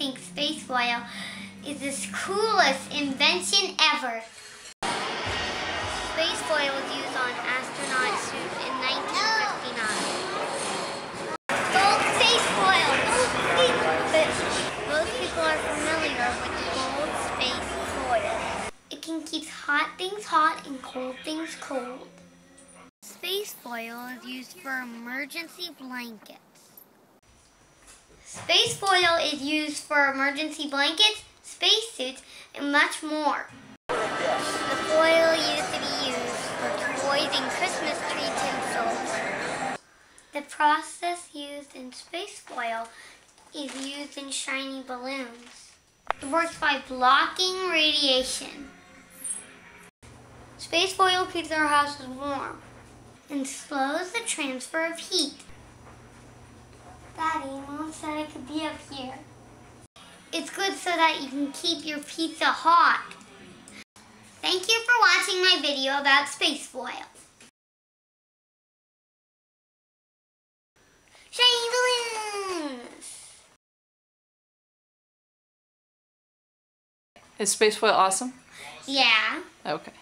think space foil is the coolest invention ever. Space foil was used on astronaut suits in 1959. Gold space foil! Most people are familiar with gold space foil. It can keep hot things hot and cold things cold. Space foil is used for emergency blankets. Space foil is used for emergency blankets, spacesuits, and much more. The foil used to be used for toys and Christmas tree tinsel. The process used in space foil is used in shiny balloons. It works by blocking radiation. Space foil keeps our houses warm and slows the transfer of heat. Daddy, Mom said I could be up here. It's good so that you can keep your pizza hot. Thank you for watching my video about space foil. Shiny balloons! Is space foil awesome? Yeah. Okay.